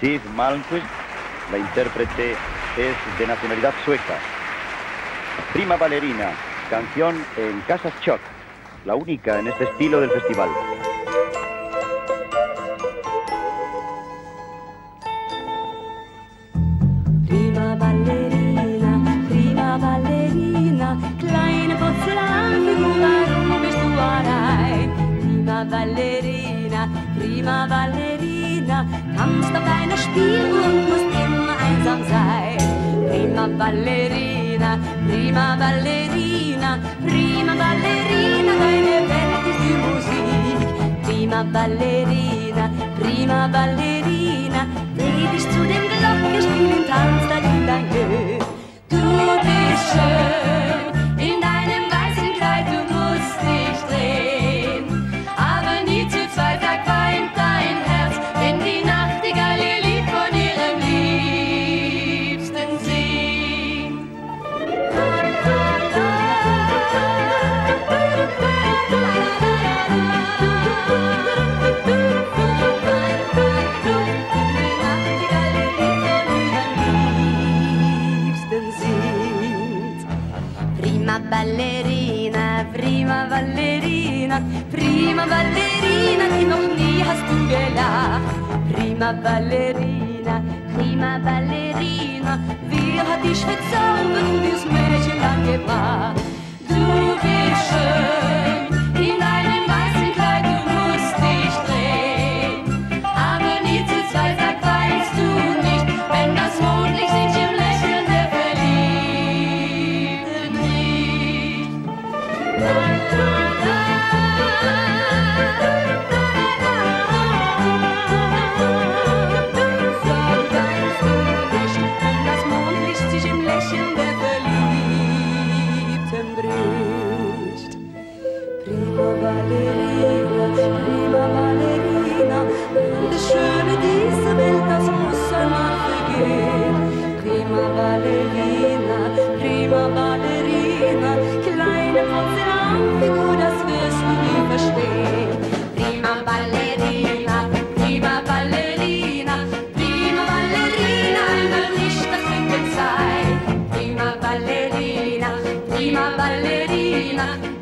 Siv Malmquist, la intérprete es de nacionalidad sueca. Prima Ballerina, canción en Casas Choc, la única en este estilo del festival. Prima Ballerina, prima Ballerina, kleine Porzellanfigur, bist du? Prima Ballerina, prima Ballerina, tanzt auf deiner Spieluhr und musst immer einsam sein. Prima Ballerina, prima Ballerina, prima Ballerina, deine Welt ist die Musik. Prima Ballerina, prima Ballerina, prima ballerina, prima ballerina, die noch nie hast du gelacht. Prima ballerina, prima ballerina, wer hat dich verzaubert und das Mädchen lang gebracht? Du bist schön prima ballerina.